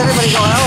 everybody go